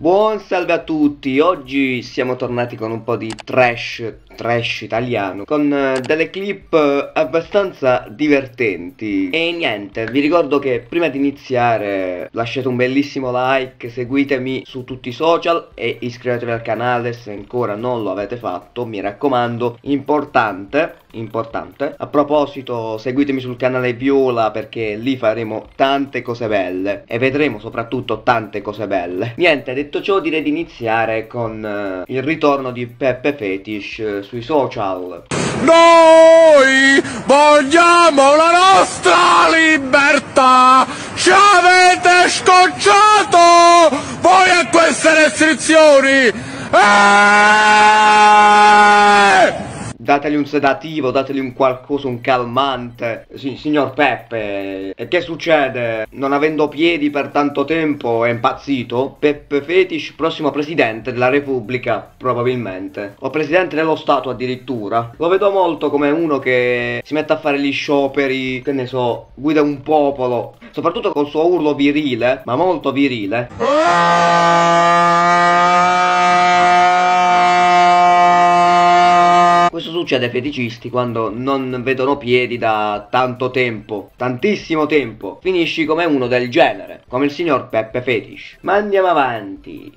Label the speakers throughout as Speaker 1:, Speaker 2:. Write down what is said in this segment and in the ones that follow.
Speaker 1: Buon salve a tutti, oggi siamo tornati con un po' di trash, trash italiano, con uh, delle clip uh, abbastanza divertenti. E niente, vi ricordo che prima di iniziare lasciate un bellissimo like, seguitemi su tutti i social e iscrivetevi al canale se ancora non lo avete fatto, mi raccomando, importante importante. A proposito, seguitemi sul canale Viola perché lì faremo tante cose belle e vedremo soprattutto tante cose belle. Niente, detto ciò direi di iniziare con uh, il ritorno di Peppe Fetish uh, sui social.
Speaker 2: Noi vogliamo la nostra libertà! Ci avete scocciato! Voi a queste restrizioni!
Speaker 1: Eeeh! Dategli un sedativo, dategli un qualcosa, un calmante. Sì, signor Peppe, e che succede? Non avendo piedi per tanto tempo è impazzito? Peppe Fetish, prossimo presidente della Repubblica, probabilmente. O presidente dello Stato addirittura. Lo vedo molto come uno che si mette a fare gli scioperi, che ne so, guida un popolo. Soprattutto col suo urlo virile, ma molto virile. Questo succede ai feticisti quando non vedono piedi da tanto tempo, tantissimo tempo. Finisci come uno del genere, come il signor Peppe Fetish. Ma andiamo avanti.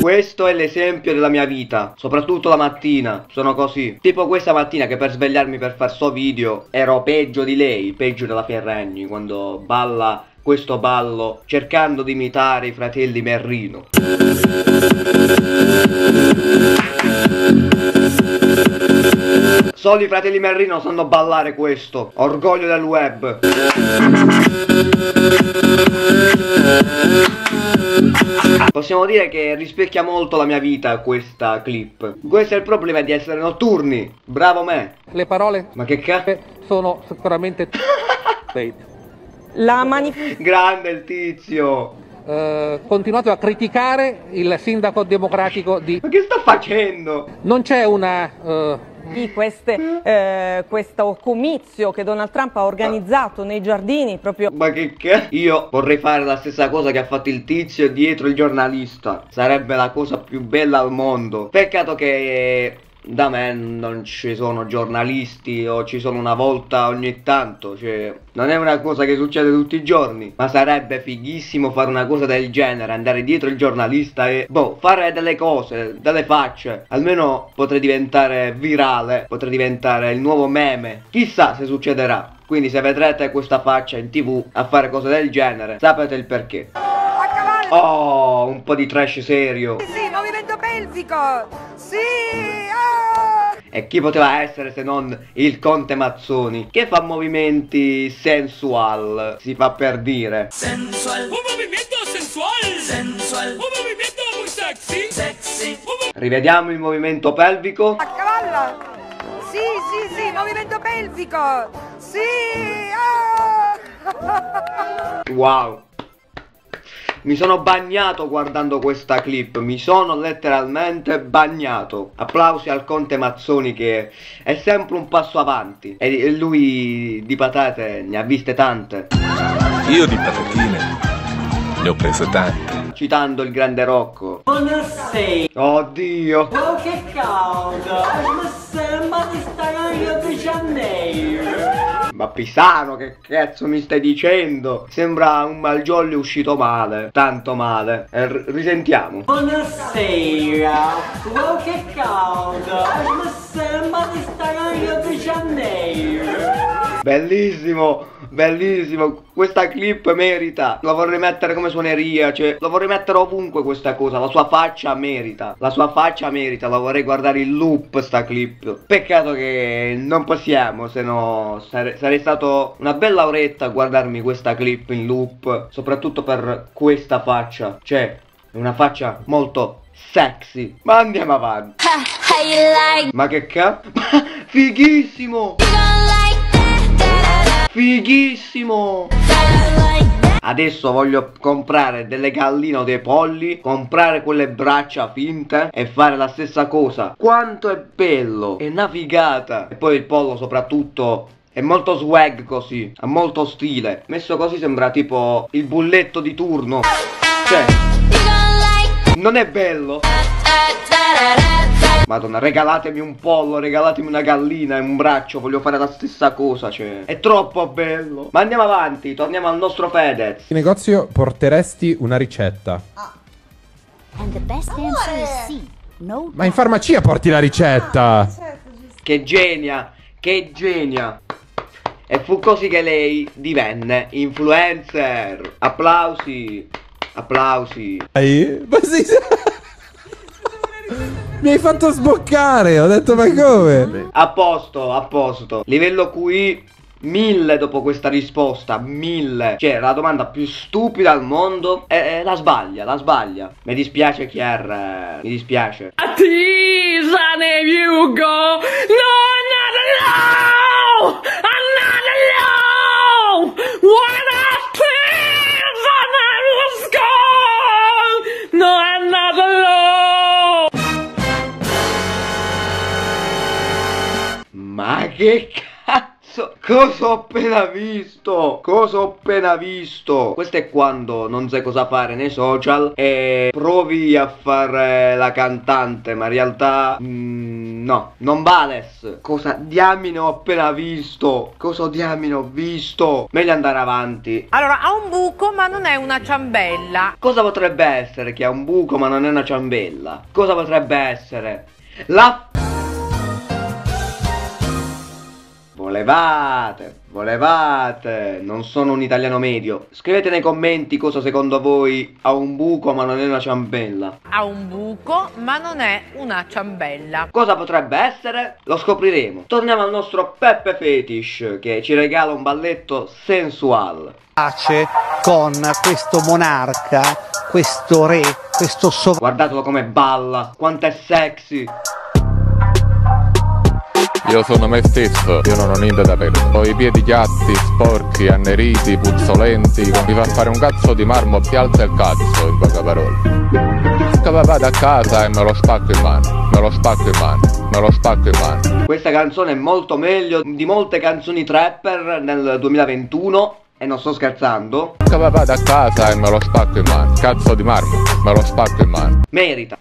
Speaker 1: Questo è l'esempio della mia vita, soprattutto la mattina, sono così. Tipo questa mattina che per svegliarmi per far sto video ero peggio di lei, peggio della Ferragni, quando balla questo ballo cercando di imitare i fratelli Merrino. Solo i fratelli Merrino sanno ballare questo, orgoglio del web. Possiamo dire che rispecchia molto la mia vita questa clip. Questo è il problema di essere notturni. Bravo me.
Speaker 3: Le parole
Speaker 1: Ma che cazzo?
Speaker 3: sono sicuramente
Speaker 4: la manifestazione...
Speaker 1: Grande il tizio!
Speaker 3: Eh, continuato a criticare il sindaco democratico di...
Speaker 1: Ma che sta facendo?
Speaker 3: Non c'è una... Eh...
Speaker 4: Di queste, eh, questo comizio che Donald Trump ha organizzato nei giardini proprio...
Speaker 1: Ma che che? Io vorrei fare la stessa cosa che ha fatto il tizio dietro il giornalista. Sarebbe la cosa più bella al mondo. Peccato che da me non ci sono giornalisti o ci sono una volta ogni tanto, cioè non è una cosa che succede tutti i giorni, ma sarebbe fighissimo fare una cosa del genere, andare dietro il giornalista e boh, fare delle cose, delle facce, almeno potrei diventare virale, potrei diventare il nuovo meme, chissà se succederà. Quindi se vedrete questa faccia in tv a fare cose del genere, sapete il perché. Oh, un po' di trash serio.
Speaker 5: Sì, sì, movimento pelvico. Sì,
Speaker 1: oh. E chi poteva essere se non il Conte Mazzoni, che fa movimenti sensual, si fa per dire.
Speaker 6: Sensual. Un movimento sensual. Sensual. Un movimento muy sexy. Sexy.
Speaker 1: Rivediamo il movimento pelvico.
Speaker 5: A cavallo. Sì, sì, sì, movimento pelvico. Sì,
Speaker 1: oh. Wow. Mi sono bagnato guardando questa clip, mi sono letteralmente bagnato. Applausi al Conte Mazzoni che è sempre un passo avanti. E lui di patate ne ha viste tante.
Speaker 2: Io di patatine ne ho prese tante.
Speaker 1: Citando il grande Rocco.
Speaker 7: Buonasera.
Speaker 1: Oddio.
Speaker 7: Oh che caldo. Sembra di stare a Rio de Janeiro.
Speaker 1: Ma Pisano, che cazzo mi stai dicendo? Sembra un malgioglio uscito male, tanto male. Eh, risentiamo.
Speaker 7: Buonasera, wow che caldo,
Speaker 1: Bellissimo, bellissimo, questa clip merita, la vorrei mettere come suoneria, cioè la vorrei mettere ovunque questa cosa, la sua faccia merita, la sua faccia merita, la vorrei guardare in loop sta clip. Peccato che non possiamo, se no sare sarei stato una bella oretta a guardarmi questa clip in loop, soprattutto per questa faccia, cioè una faccia molto sexy. Ma andiamo avanti. Ma che cazzo? Fighissimo! Fighissimo! Adesso voglio comprare delle galline o dei polli, comprare quelle braccia finte e fare la stessa cosa. Quanto è bello! È una figata! E poi il pollo soprattutto È molto swag così, ha molto stile. Messo così sembra tipo il bulletto di turno. Cioè, non è bello. Madonna, regalatemi un pollo, regalatemi una gallina e un braccio, voglio fare la stessa cosa, cioè. È troppo bello. Ma andiamo avanti, torniamo al nostro Fedez.
Speaker 8: In negozio porteresti una ricetta.
Speaker 9: And the best answer is C. No
Speaker 8: Ma in farmacia porti la ricetta.
Speaker 1: Che genia, che genia. E fu così che lei divenne influencer. Applausi, applausi.
Speaker 8: Dai, Ma sì, sì. Mi hai fatto sboccare, ho detto ma come?
Speaker 1: A posto, a posto. Livello QI 1000 dopo questa risposta, 1000. Cioè, la domanda più stupida al mondo. E la sbaglia, la sbaglia. Mi dispiace, Chiar. eh, Mi dispiace.
Speaker 6: Tisane Hugo! No, another no! Another
Speaker 1: che cazzo? Cosa ho appena visto? Cosa ho appena visto? Questo è quando non sai cosa fare nei social e provi a fare la cantante, ma in realtà mm, no, non vales. Cosa diamine ho appena visto? Cosa diamine ho visto? Meglio andare avanti.
Speaker 4: Allora, ha un buco ma non è una ciambella.
Speaker 1: Cosa potrebbe essere che ha un buco ma non è una ciambella? Cosa potrebbe essere? La Volevate, volevate, non sono un italiano medio. Scrivete nei commenti cosa secondo voi ha un buco ma non è una ciambella.
Speaker 4: Ha un buco ma non è una ciambella.
Speaker 1: Cosa potrebbe essere? Lo scopriremo. Torniamo al nostro Peppe Fetish che ci regala un balletto sensuale.
Speaker 10: pace con questo monarca, questo re, questo sovrano.
Speaker 1: Guardatelo come balla, quanto è sexy.
Speaker 2: Io sono me stesso, io non ho niente da perdere. Ho i piedi piatti, sporchi, anneriti, puzzolenti. Mi fa fare un cazzo di marmo, ti alza il cazzo, in poche parole. Vado a casa e me lo spacco in mano, me lo spacco in mano, me lo spacco in mano.
Speaker 1: Questa canzone è molto meglio di molte canzoni trapper nel 2021 e non sto scherzando.
Speaker 2: Che vado a casa e me lo spacco in mano, cazzo di marmo, me lo spacco in mano.
Speaker 1: Merita.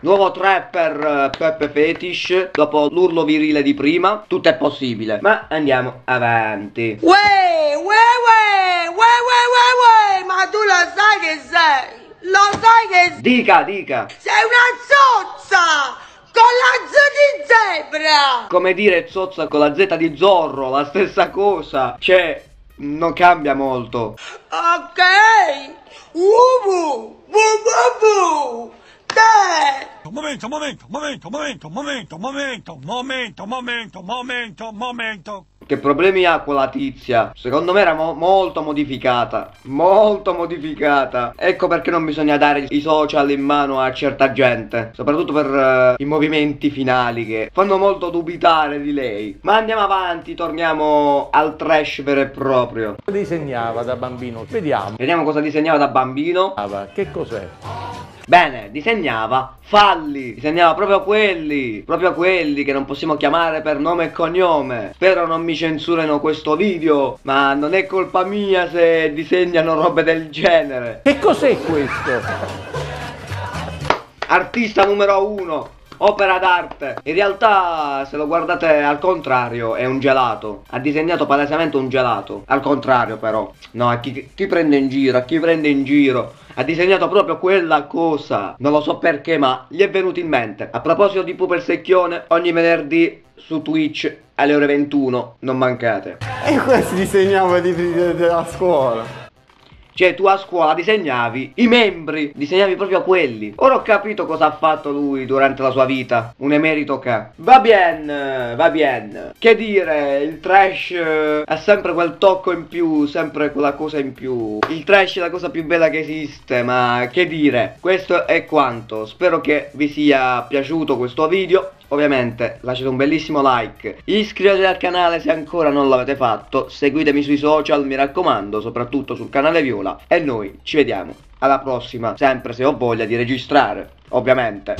Speaker 1: Nuovo trapper eh, Peppe Fetish, dopo l'urlo virile di prima, tutto è possibile. Ma andiamo avanti.
Speaker 5: Uè, uè, uè, uè, uè, uè, uè, ma tu lo sai che sei? Lo sai che sei?
Speaker 1: Dica, dica.
Speaker 5: Sei una zozza! Con la Z di zebra!
Speaker 1: Come dire zozza con la Z di Zorro, la stessa cosa. Cioè, non cambia molto.
Speaker 5: Ok! Ubu! Bu Te!
Speaker 6: Momento, momento, momento, momento, momento, momento, momento, momento, momento, momento.
Speaker 1: Che problemi ha quella tizia? Secondo me era mo- molto modificata. Molto modificata. Ecco perché non bisogna dare i social in mano a certa gente. Soprattutto per eh, i movimenti finali che fanno molto dubitare di lei. Ma andiamo avanti, torniamo al trash vero e proprio.
Speaker 3: disegnava da bambino? Vediamo.
Speaker 1: Vediamo cosa disegnava da bambino.
Speaker 3: Che cos'è?
Speaker 1: Bene, disegnava falli, disegnava proprio quelli, proprio quelli che non possiamo chiamare per nome e cognome. Spero non mi censurino questo video, ma non è colpa mia se disegnano robe del genere.
Speaker 3: Che cos'è questo?
Speaker 1: Artista numero uno. Opera d'arte. In realtà, se lo guardate al contrario, è un gelato. Ha disegnato palesemente un gelato. Al contrario, però. No, a chi, chi prende in giro, a chi prende in giro. Ha disegnato proprio quella cosa. Non lo so perché, ma gli è venuto in mente. A proposito di Pupo il Secchione, ogni venerdì su Twitch alle ore 21. Non mancate.
Speaker 10: E questi disegnava di, di- della scuola.
Speaker 1: Cioè tu a scuola disegnavi i membri, disegnavi proprio quelli. Ora ho capito cosa ha fatto lui durante la sua vita. Un emerito che. Va bien, va bien. Che dire, il trash eh, ha sempre quel tocco in più, sempre quella cosa in più. Il trash è la cosa più bella che esiste, ma che dire. Questo è quanto. Spero che vi sia piaciuto questo video. Ovviamente lasciate un bellissimo like, iscrivetevi al canale se ancora non l'avete fatto, seguitemi sui social mi raccomando, soprattutto sul canale Viola. E noi ci vediamo alla prossima, sempre se ho voglia di registrare, ovviamente.